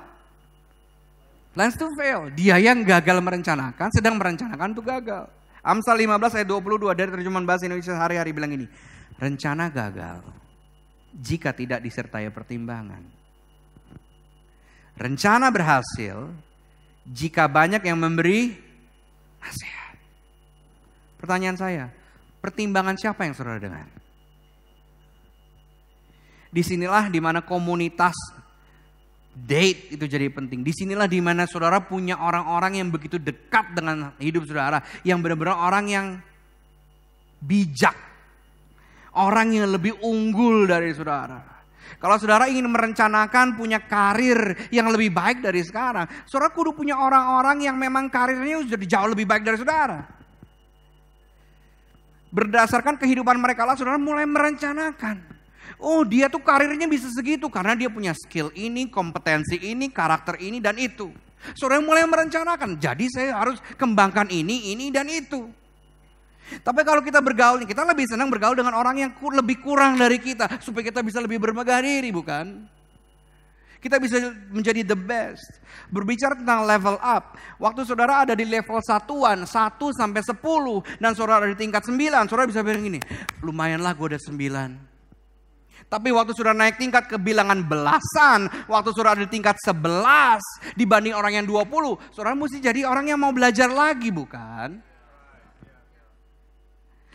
Plans to fail. Dia yang gagal merencanakan, sedang merencanakan untuk gagal. Amsal 15 ayat 22 dari terjemahan bahasa Indonesia hari-hari bilang ini. Rencana gagal jika tidak disertai pertimbangan. Rencana berhasil jika banyak yang memberi nasihat. Pertanyaan saya, pertimbangan siapa yang saudara dengar? Di sinilah di mana komunitas Date itu jadi penting. Di sinilah di mana saudara punya orang-orang yang begitu dekat dengan hidup saudara. Yang benar-benar orang yang bijak. Orang yang lebih unggul dari saudara. Kalau saudara ingin merencanakan punya karir yang lebih baik dari sekarang. Saudara kudu punya orang-orang yang memang karirnya sudah jauh lebih baik dari saudara. Berdasarkan kehidupan mereka lah saudara mulai merencanakan. Oh dia tuh karirnya bisa segitu karena dia punya skill ini, kompetensi ini, karakter ini dan itu. Saudara mulai merencanakan, jadi saya harus kembangkan ini, ini dan itu. Tapi kalau kita bergaul, kita lebih senang bergaul dengan orang yang lebih kurang dari kita. Supaya kita bisa lebih bermegah diri, bukan? Kita bisa menjadi the best. Berbicara tentang level up. Waktu saudara ada di level satuan, satu sampai sepuluh. Dan saudara ada di tingkat sembilan, saudara bisa bilang gini. Lumayanlah gue udah sembilan. Tapi waktu sudah naik tingkat ke bilangan belasan, waktu sudah ada di tingkat sebelas dibanding orang yang dua puluh, saudara mesti jadi orang yang mau belajar lagi bukan?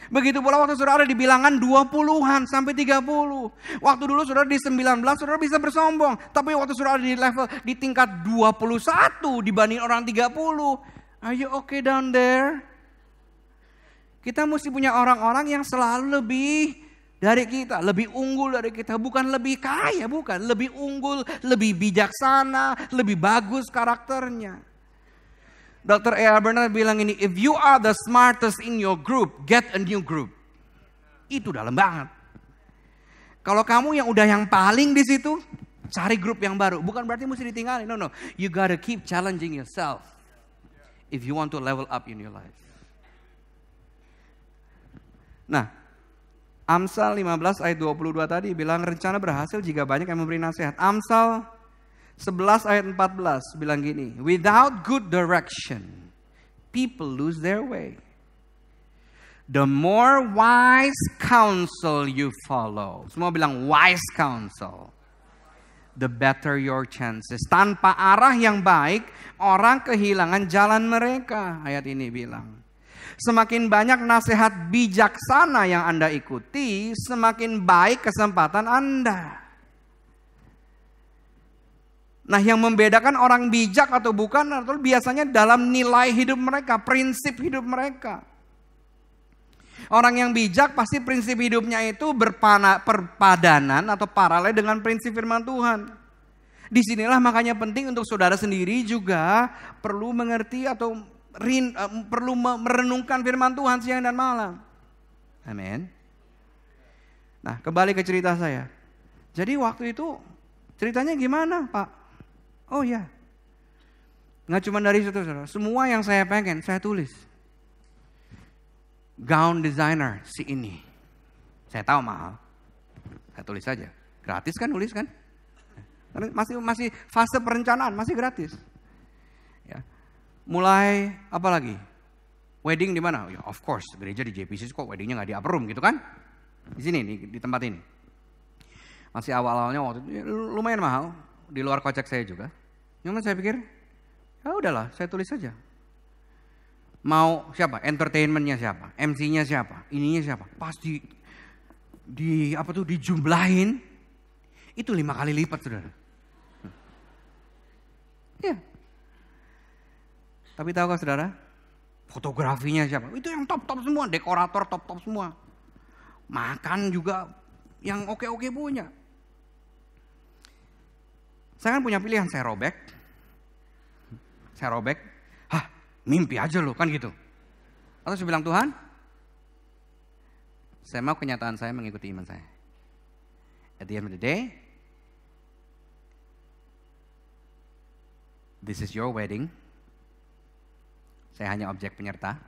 Begitu pula waktu saudara ada di bilangan dua puluhan sampai tiga puluh, Waktu dulu saudara di sembilan belas, saudara bisa bersombong. Tapi waktu saudara di level di tingkat dua puluh satu dibanding orang tiga puluh, Are you okay down there? Kita mesti punya orang-orang yang selalu lebih dari kita, lebih unggul dari kita, bukan lebih kaya, bukan, lebih unggul, lebih bijaksana, lebih bagus karakternya. Dr. A. Bernard bilang ini, if you are the smartest in your group, get a new group. Itu dalam banget. Kalau kamu yang udah yang paling di situ, cari grup yang baru. Bukan berarti mesti ditinggalin. No, no. You gotta keep challenging yourself. If you want to level up in your life. Nah, Amsal 15 ayat 22 tadi bilang rencana berhasil jika banyak yang memberi nasihat. Amsal 11 ayat 14 bilang gini, without good direction, people lose their way. The more wise counsel you follow. Semua bilang wise counsel. The better your chances. Tanpa arah yang baik, orang kehilangan jalan mereka. Ayat ini bilang. Semakin banyak nasihat bijaksana yang Anda ikuti, semakin baik kesempatan Anda. Nah, yang membedakan orang bijak atau bukan adalah biasanya dalam nilai hidup mereka, prinsip hidup mereka. Orang yang bijak pasti prinsip hidupnya itu berpana, perpadanan atau paralel dengan prinsip firman Tuhan. Di sinilah makanya penting untuk saudara sendiri juga perlu mengerti atau rin, uh, perlu merenungkan firman Tuhan siang dan malam. Amin. Nah kembali ke cerita saya. Jadi waktu itu ceritanya gimana Pak? Oh ya. Nggak cuma dari situ saudara. Semua yang saya pengen saya tulis gown designer si ini. Saya tahu mahal. Saya tulis saja. Gratis kan nulis kan? Masih masih fase perencanaan, masih gratis. Ya. Mulai apa lagi? Wedding di mana? Ya, of course, gereja di JPC kok weddingnya nggak di upper room gitu kan? Di sini nih, di tempat ini. Masih awal-awalnya waktu itu ya, lumayan mahal, di luar kocek saya juga. Cuma saya pikir, ya udahlah, saya tulis saja mau siapa? Entertainmentnya siapa? MC-nya siapa? Ininya siapa? Pasti di apa tuh dijumlahin itu lima kali lipat saudara. Ya. Tapi tahu tahukah saudara? Fotografinya siapa? Itu yang top-top semua, dekorator top-top semua. Makan juga yang oke-oke punya. Saya kan punya pilihan, saya robek. Saya robek, mimpi aja loh, kan gitu. Atau saya bilang, Tuhan, saya mau kenyataan saya mengikuti iman saya. At the end of the day, this is your wedding. Saya hanya objek penyerta.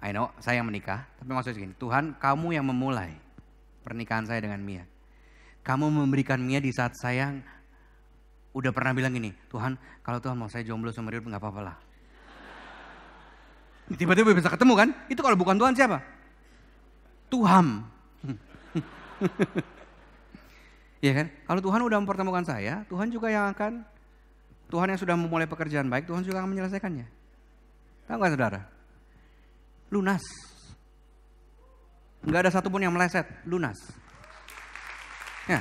I know, saya yang menikah. Tapi maksudnya gini, Tuhan kamu yang memulai pernikahan saya dengan Mia. Kamu memberikan Mia di saat saya udah pernah bilang gini, Tuhan kalau Tuhan mau saya jomblo sama Rio nggak apa-apa lah. Tiba-tiba bisa ketemu kan? Itu kalau bukan Tuhan siapa? Tuhan. Iya kan? Kalau Tuhan udah mempertemukan saya, Tuhan juga yang akan, Tuhan yang sudah memulai pekerjaan baik, Tuhan juga akan menyelesaikannya. Tahu gak saudara? Lunas. Enggak ada satupun yang meleset, lunas. Ya.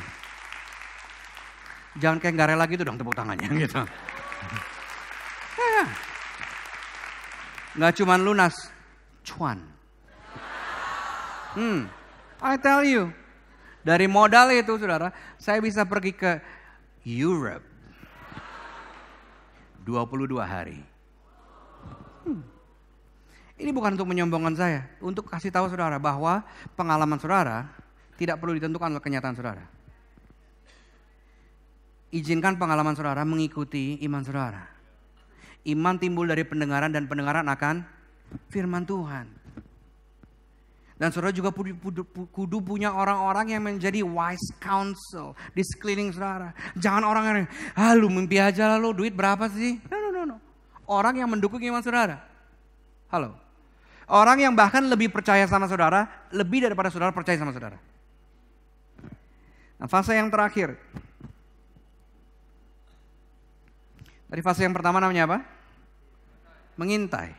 Jangan kayak nggak rela gitu dong tepuk tangannya gitu. Ya. Nggak cuma lunas, cuan. Hmm, I tell you, dari modal itu saudara, saya bisa pergi ke Europe. 22 hari. Hmm. Ini bukan untuk menyombongkan saya, untuk kasih tahu saudara bahwa pengalaman saudara tidak perlu ditentukan oleh kenyataan saudara. Izinkan pengalaman saudara mengikuti iman saudara. Iman timbul dari pendengaran dan pendengaran akan firman Tuhan. Dan saudara juga kudu punya orang-orang yang menjadi wise counsel di sekeliling saudara. Jangan orang yang, ah lu mimpi aja lah lu, duit berapa sih? No, no, no, no. Orang yang mendukung iman saudara. Halo. Orang yang bahkan lebih percaya sama saudara, lebih daripada saudara percaya sama saudara. Nah, fase yang terakhir. Tadi fase yang pertama namanya apa? mengintai.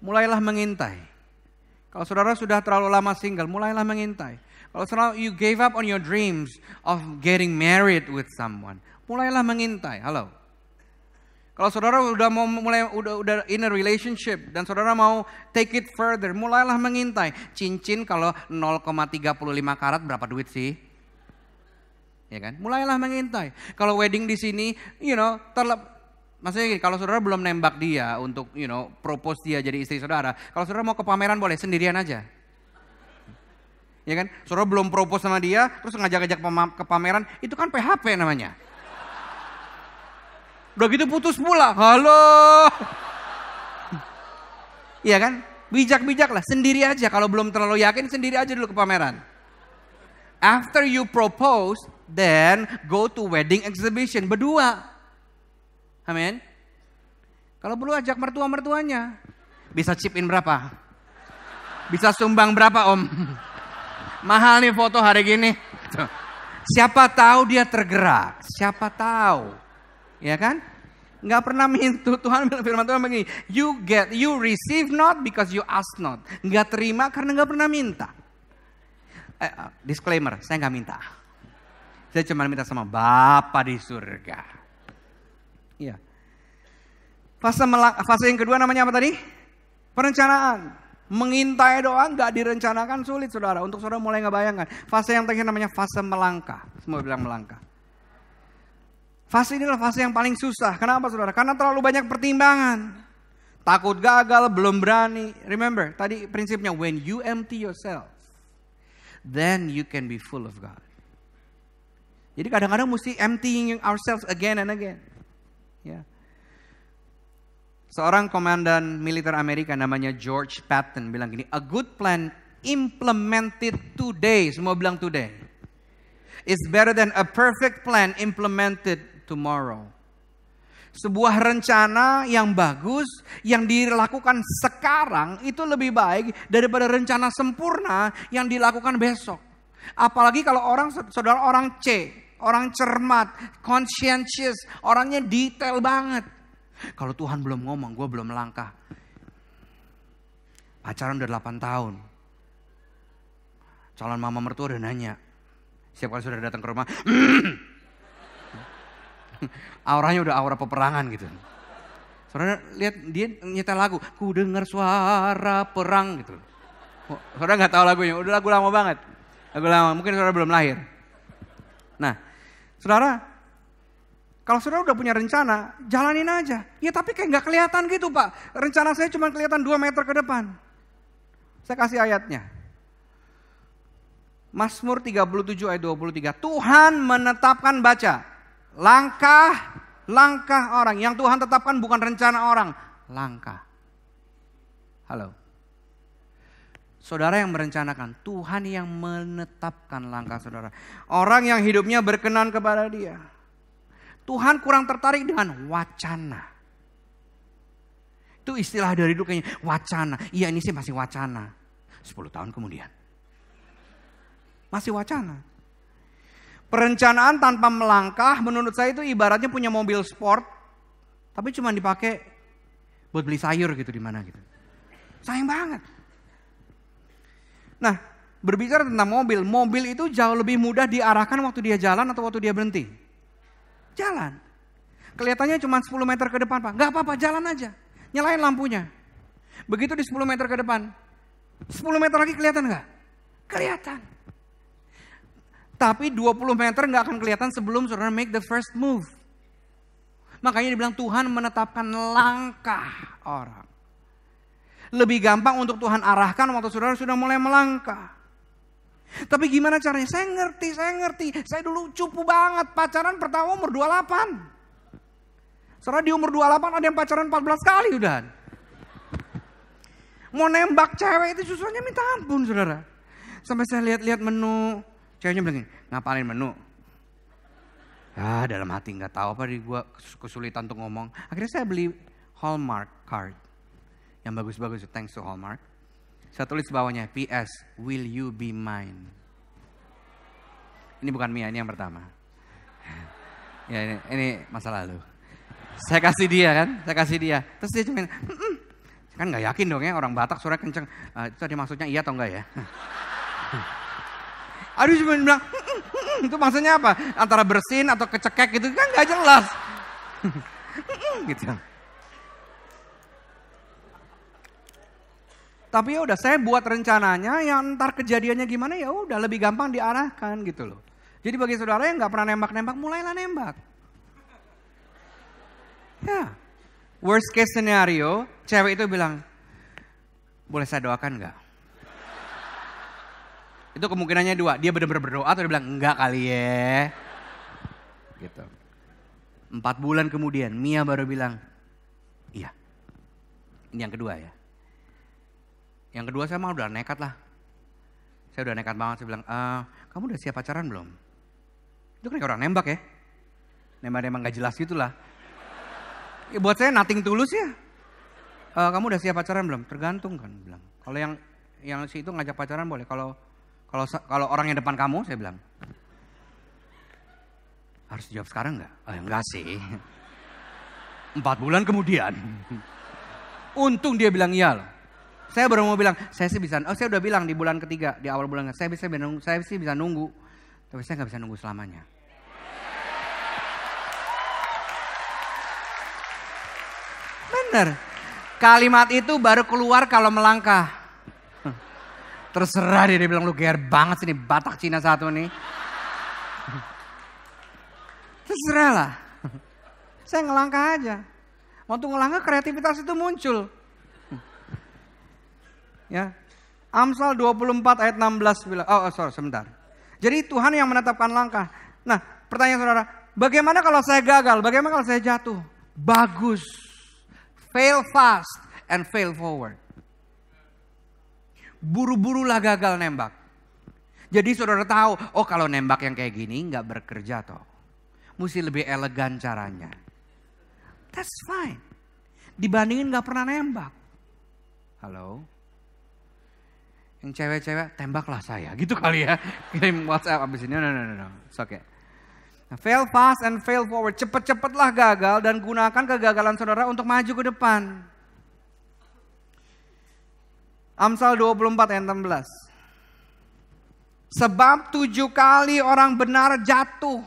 Mulailah mengintai. Kalau saudara sudah terlalu lama single, mulailah mengintai. Kalau saudara you gave up on your dreams of getting married with someone, mulailah mengintai. Halo. Kalau saudara udah mau mulai udah udah in a relationship dan saudara mau take it further, mulailah mengintai. Cincin kalau 0,35 karat berapa duit sih? Ya kan? Mulailah mengintai. Kalau wedding di sini, you know, terlep Maksudnya gini, kalau saudara belum nembak dia untuk, you know, propose dia jadi istri saudara. Kalau saudara mau ke pameran boleh, sendirian aja. Ya kan? Saudara belum propose sama dia, terus ngajak-ngajak ke pameran, itu kan PHP namanya. Udah gitu putus pula, halo. Iya kan? Bijak-bijak lah, sendiri aja. Kalau belum terlalu yakin, sendiri aja dulu ke pameran. After you propose, then go to wedding exhibition, berdua. Amin. Kalau perlu ajak mertua-mertuanya. Bisa chip in berapa? Bisa sumbang berapa om? Mahal nih foto hari gini. Siapa tahu dia tergerak. Siapa tahu. Ya kan? Nggak pernah minta Tuhan firman Tuhan begini. You get, you receive not because you ask not. Nggak terima karena nggak pernah minta. Eh, uh, disclaimer, saya nggak minta. Saya cuma minta sama Bapak di surga. Iya. Fase, melak, fase yang kedua namanya apa tadi? Perencanaan. Mengintai doang nggak direncanakan sulit saudara. Untuk saudara mulai ngebayangkan. Fase yang terakhir namanya fase melangkah. Semua bilang melangkah. Fase inilah fase yang paling susah. Kenapa saudara? Karena terlalu banyak pertimbangan. Takut gagal, belum berani. Remember, tadi prinsipnya when you empty yourself, then you can be full of God. Jadi kadang-kadang mesti emptying ourselves again and again. Ya. Seorang komandan militer Amerika namanya George Patton bilang gini, a good plan implemented today, semua bilang today, is better than a perfect plan implemented tomorrow. Sebuah rencana yang bagus, yang dilakukan sekarang itu lebih baik daripada rencana sempurna yang dilakukan besok. Apalagi kalau orang saudara orang C, orang cermat, conscientious, orangnya detail banget. Kalau Tuhan belum ngomong, gue belum melangkah. Pacaran udah 8 tahun. Calon mama mertua udah nanya. Siap kali sudah datang ke rumah. Auranya udah aura peperangan gitu. Saudara lihat dia nyetel lagu. Ku dengar suara perang gitu. Saudara nggak tahu lagunya. Udah lagu lama banget. Lagu lama. Mungkin saudara belum lahir. Nah, saudara kalau saudara udah punya rencana, jalanin aja. Ya tapi kayak nggak kelihatan gitu pak. Rencana saya cuma kelihatan 2 meter ke depan. Saya kasih ayatnya. Mazmur 37 ayat 23. Tuhan menetapkan baca. Langkah, langkah orang. Yang Tuhan tetapkan bukan rencana orang. Langkah. Halo. Saudara yang merencanakan, Tuhan yang menetapkan langkah saudara. Orang yang hidupnya berkenan kepada dia. Tuhan kurang tertarik dengan wacana. Itu istilah dari dulu kayaknya wacana. Iya ini sih masih wacana. 10 tahun kemudian. Masih wacana. Perencanaan tanpa melangkah menurut saya itu ibaratnya punya mobil sport. Tapi cuma dipakai buat beli sayur gitu di mana gitu. Sayang banget. Nah berbicara tentang mobil. Mobil itu jauh lebih mudah diarahkan waktu dia jalan atau waktu dia berhenti. Jalan. Kelihatannya cuma 10 meter ke depan, Pak. Gak apa-apa, jalan aja. Nyalain lampunya. Begitu di 10 meter ke depan. 10 meter lagi kelihatan gak? Kelihatan. Tapi 20 meter gak akan kelihatan sebelum saudara make the first move. Makanya dibilang Tuhan menetapkan langkah orang. Lebih gampang untuk Tuhan arahkan waktu saudara sudah mulai melangkah. Tapi gimana caranya? Saya ngerti, saya ngerti. Saya dulu cupu banget pacaran pertama umur 28. Setelah di umur 28 ada yang pacaran 14 kali udah. Mau nembak cewek itu susahnya minta ampun saudara. Sampai saya lihat-lihat menu. Ceweknya bilang ngapalin menu? Ya dalam hati nggak tahu apa di gua kesulitan untuk ngomong. Akhirnya saya beli Hallmark card. Yang bagus-bagus, thanks to Hallmark. Saya tulis bawahnya, PS, will you be mine? Ini bukan Mia, ini yang pertama. ya ini, ini masa lalu. Saya kasih dia kan, saya kasih dia. Terus dia cuma, kan nggak yakin dong ya orang Batak suara kenceng. Uh, itu tadi maksudnya iya atau enggak ya? Aduh cuma bilang, itu maksudnya apa? Antara bersin atau kecekek gitu kan nggak jelas. gitu. Tapi ya udah saya buat rencananya yang ntar kejadiannya gimana ya udah lebih gampang diarahkan gitu loh. Jadi bagi saudara yang nggak pernah nembak-nembak mulailah nembak. Ya. Worst case scenario, cewek itu bilang, boleh saya doakan nggak? Itu kemungkinannya dua, dia benar-benar berdoa atau dia bilang enggak kali ya. Gitu. Empat bulan kemudian Mia baru bilang, iya. Ini yang kedua ya. Yang kedua saya mah udah nekat lah. Saya udah nekat banget, saya bilang, e, kamu udah siap pacaran belum? Itu kan kayak orang nembak ya. Nembak-nembak gak jelas gitu lah. Ya, buat saya nothing tulus ya. E, kamu udah siap pacaran belum? Tergantung kan bilang. Kalau yang yang si itu ngajak pacaran boleh. Kalau kalau kalau orang yang depan kamu, saya bilang. Harus jawab sekarang nggak? Oh, enggak sih. Empat bulan kemudian. Untung dia bilang iya loh. Saya baru mau bilang, saya sih bisa, oh saya udah bilang di bulan ketiga, di awal bulan, saya bisa nunggu, saya sih bisa nunggu. Tapi saya nggak bisa nunggu selamanya. Bener. Kalimat itu baru keluar kalau melangkah. Terserah dia, dia bilang lu gear banget sih nih Batak Cina satu nih. Terserah lah. Saya ngelangkah aja. Waktu ngelangkah kreativitas itu muncul. Ya. Amsal 24 ayat 16 bilang, oh, oh sorry sebentar. Jadi Tuhan yang menetapkan langkah. Nah pertanyaan saudara, bagaimana kalau saya gagal? Bagaimana kalau saya jatuh? Bagus. Fail fast and fail forward. Buru-burulah gagal nembak. Jadi saudara tahu, oh kalau nembak yang kayak gini nggak bekerja toh. Mesti lebih elegan caranya. That's fine. Dibandingin nggak pernah nembak. Halo? Yang cewek-cewek tembaklah saya. Gitu kali ya. Kirim WhatsApp abis ini. No, no, no, no. It's okay. Nah, fail fast and fail forward. Cepet-cepetlah gagal dan gunakan kegagalan saudara untuk maju ke depan. Amsal 24 ayat 16. Sebab tujuh kali orang benar jatuh.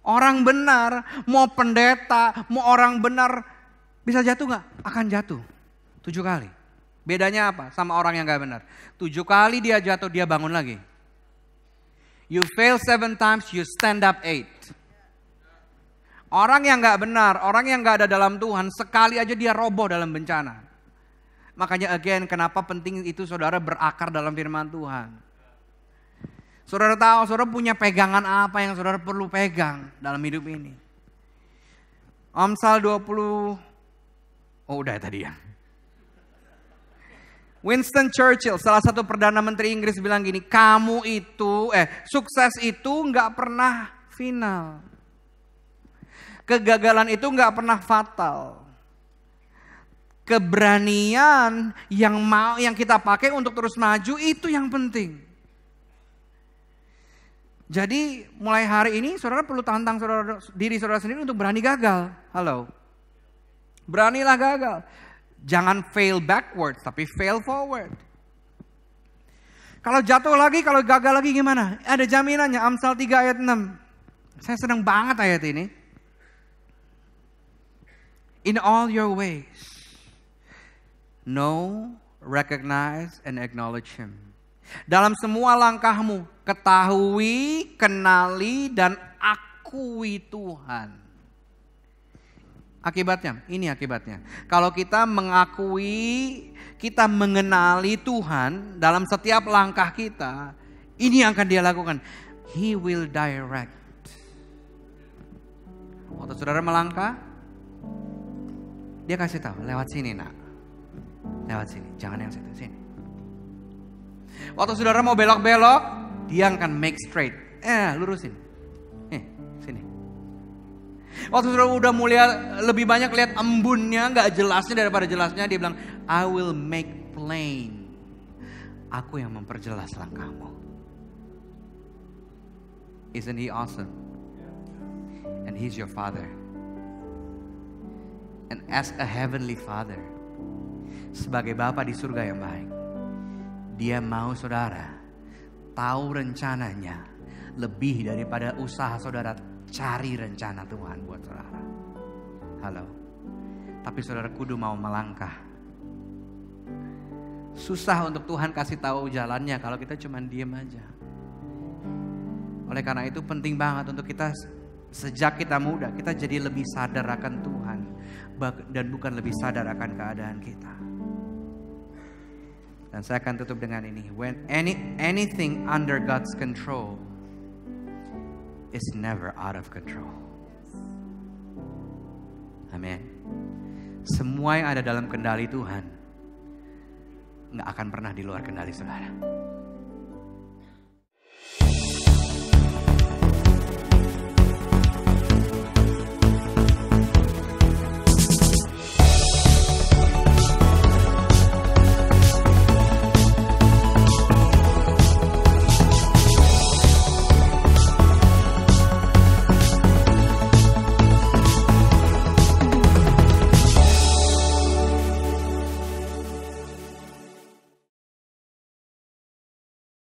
Orang benar, mau pendeta, mau orang benar, bisa jatuh nggak? Akan jatuh. Tujuh kali. Bedanya apa sama orang yang nggak benar? Tujuh kali dia jatuh, dia bangun lagi. You fail seven times, you stand up eight. Orang yang nggak benar, orang yang nggak ada dalam Tuhan, sekali aja dia roboh dalam bencana. Makanya again, kenapa penting itu saudara berakar dalam firman Tuhan. Saudara tahu, saudara punya pegangan apa yang saudara perlu pegang dalam hidup ini. Amsal 20, oh udah tadi ya. Winston Churchill, salah satu perdana menteri Inggris bilang gini, kamu itu, eh sukses itu nggak pernah final. Kegagalan itu nggak pernah fatal keberanian yang mau yang kita pakai untuk terus maju itu yang penting. Jadi mulai hari ini saudara perlu tantang saudara, diri saudara sendiri untuk berani gagal. Halo. Beranilah gagal. Jangan fail backwards tapi fail forward. Kalau jatuh lagi, kalau gagal lagi gimana? Ada jaminannya Amsal 3 ayat 6. Saya senang banget ayat ini. In all your ways Know, recognize, and acknowledge Him. Dalam semua langkahmu, ketahui, kenali, dan akui Tuhan. Akibatnya, ini akibatnya. Kalau kita mengakui, kita mengenali Tuhan dalam setiap langkah kita, ini yang akan dia lakukan. He will direct. Waktu saudara melangkah, dia kasih tahu, lewat sini nak. Lewat sini, jangan yang situ, sini. Waktu saudara mau belok-belok, dia akan make straight. Eh, lurusin. Eh, sini. Waktu saudara udah mulai lebih banyak lihat embunnya, nggak jelasnya daripada jelasnya, dia bilang, I will make plain. Aku yang memperjelas langkahmu. Isn't he awesome? And he's your father. And as a heavenly father, sebagai Bapa di surga yang baik. Dia mau saudara tahu rencananya lebih daripada usaha saudara cari rencana Tuhan buat saudara. Halo. Tapi saudara kudu mau melangkah. Susah untuk Tuhan kasih tahu jalannya kalau kita cuma diem aja. Oleh karena itu penting banget untuk kita sejak kita muda kita jadi lebih sadar akan Tuhan dan bukan lebih sadar akan keadaan kita. Dan saya akan tutup dengan ini. When any anything under God's control is never out of control. Amin. Semua yang ada dalam kendali Tuhan nggak akan pernah di luar kendali saudara.